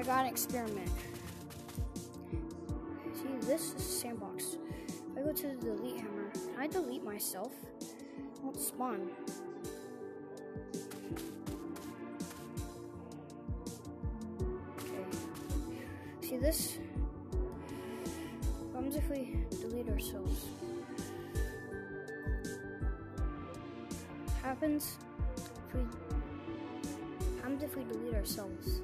I got an experiment. See, this is sandbox. If I go to the delete hammer, can I delete myself? It won't spawn. Okay. See this? Comes if we delete ourselves? Happens if we happens if we delete ourselves?